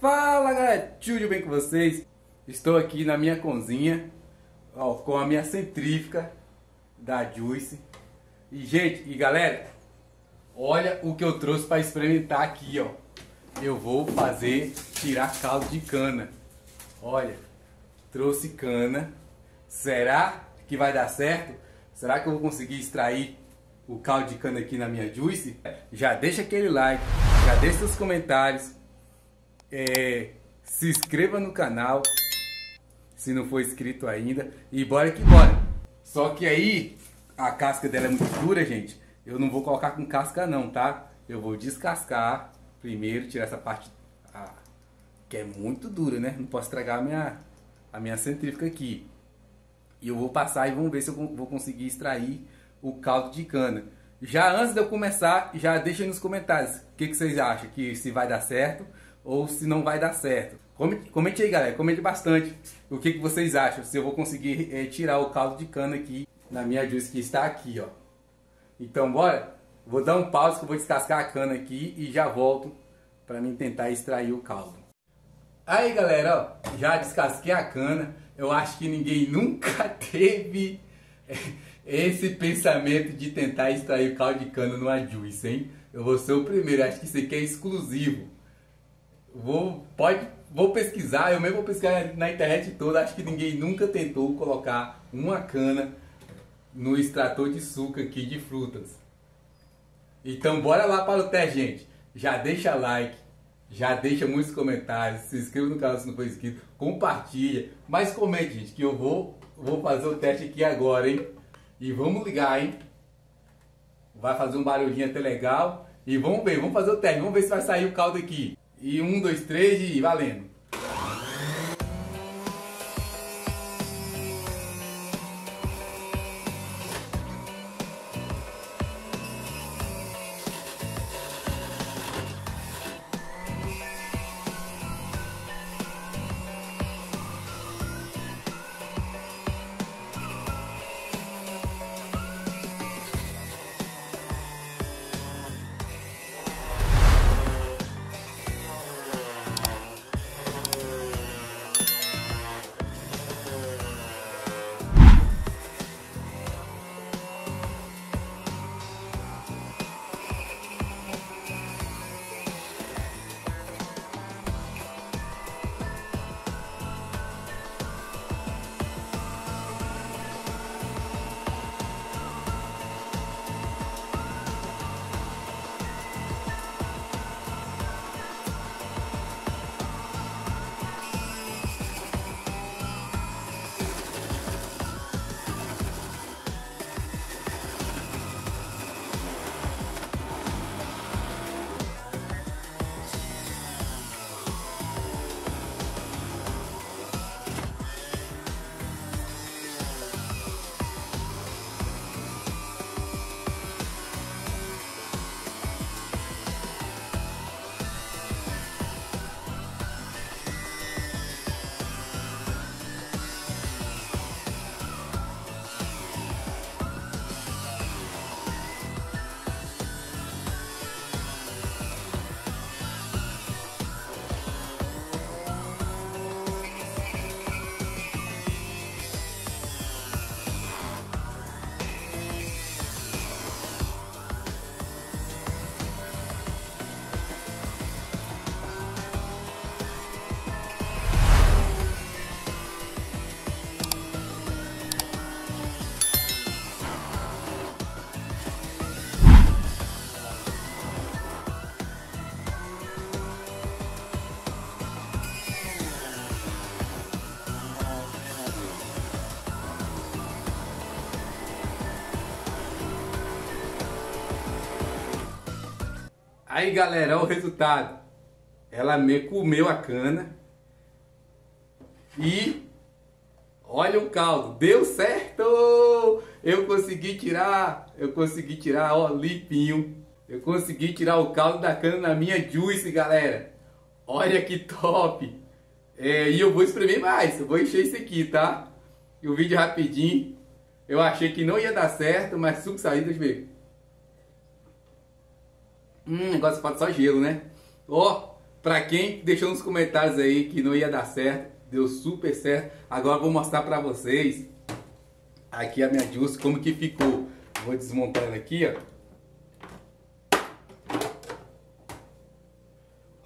Fala galera, tudo bem com vocês? Estou aqui na minha cozinha ó, com a minha centrífuga da Juice E gente, e galera, olha o que eu trouxe para experimentar aqui ó Eu vou fazer tirar caldo de cana Olha, trouxe cana Será que vai dar certo? Será que eu vou conseguir extrair o caldo de cana aqui na minha Juice? Já deixa aquele like, já deixa seus comentários é, se inscreva no canal se não for inscrito ainda e bora que bora. Só que aí a casca dela é muito dura, gente. Eu não vou colocar com casca não, tá? Eu vou descascar primeiro, tirar essa parte ah, que é muito dura, né? Não posso estragar a minha, a minha centrífuga aqui. E eu vou passar e vamos ver se eu vou conseguir extrair o caldo de cana. Já antes de eu começar, já deixa nos comentários o que, que vocês acham, que se vai dar certo ou se não vai dar certo. Comente, comente aí, galera. Comente bastante o que, que vocês acham. Se eu vou conseguir é, tirar o caldo de cana aqui na minha juice que está aqui, ó. Então, bora. Vou dar um pause que eu vou descascar a cana aqui e já volto para mim tentar extrair o caldo. Aí, galera, ó, já descasquei a cana. Eu acho que ninguém nunca teve é, esse pensamento de tentar extrair o caldo de cana numa juice, hein? Eu vou ser o primeiro. Acho que isso aqui é exclusivo. Vou, pode, vou pesquisar, eu mesmo vou pesquisar na internet toda. Acho que ninguém nunca tentou colocar uma cana no extrator de suco aqui de frutas. Então bora lá para o teste, gente. Já deixa like, já deixa muitos comentários, se inscreva no canal se não for inscrito, compartilha, mas comente, gente, que eu vou, vou fazer o teste aqui agora, hein? E vamos ligar, hein? Vai fazer um barulhinho até legal. E vamos ver, vamos fazer o teste, vamos ver se vai sair o caldo aqui. E um, dois, três e valendo. Aí galera, olha o resultado. Ela me comeu a cana. E olha o caldo, deu certo! Eu consegui tirar, eu consegui tirar, ó, limpinho. Eu consegui tirar o caldo da cana na minha juice, galera. Olha que top! É, e eu vou espremer mais, eu vou encher isso aqui, tá? E o vídeo rapidinho. Eu achei que não ia dar certo, mas suco saiu, deixa eu. Hum, negócio pode só gelo, né? Ó, Pra quem deixou nos comentários aí que não ia dar certo, deu super certo. Agora vou mostrar pra vocês aqui a minha juice, como que ficou. Vou desmontar ela aqui, ó.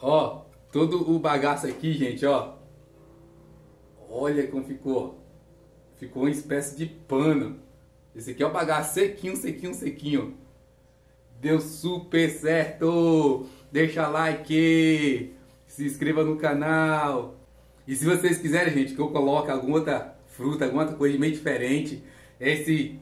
Ó, todo o bagaço aqui, gente, ó. Olha como ficou. Ficou uma espécie de pano. Esse aqui é o bagaço sequinho, sequinho, sequinho. Deu super certo! Deixa like, se inscreva no canal. E se vocês quiserem, gente, que eu coloque alguma outra fruta, alguma outra coisa meio diferente, esse,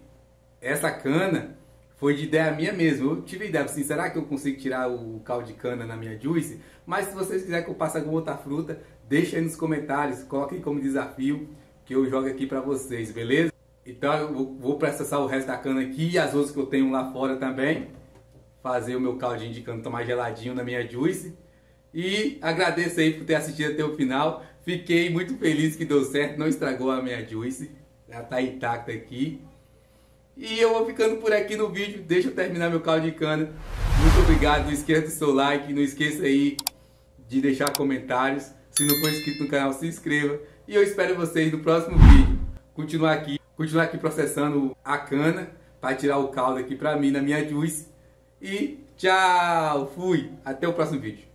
essa cana foi de ideia minha mesmo. Eu tive ideia assim, será que eu consigo tirar o caldo de cana na minha juice? Mas se vocês quiserem que eu passe alguma outra fruta, deixa aí nos comentários, coloquem como desafio que eu jogo aqui para vocês, beleza? Então eu vou processar o resto da cana aqui e as outras que eu tenho lá fora também fazer o meu caldinho de cana tomar geladinho na minha juice. E agradeço aí por ter assistido até o final. Fiquei muito feliz que deu certo, não estragou a minha juice. Já tá intacta aqui. E eu vou ficando por aqui no vídeo. Deixa eu terminar meu caldo de cana. Muito obrigado. Não esqueça do seu like. Não esqueça aí de deixar comentários. Se não for inscrito no canal, se inscreva. E eu espero vocês no próximo vídeo. Continuar aqui, continuar aqui processando a cana para tirar o caldo aqui para mim na minha juice. E tchau, fui, até o próximo vídeo.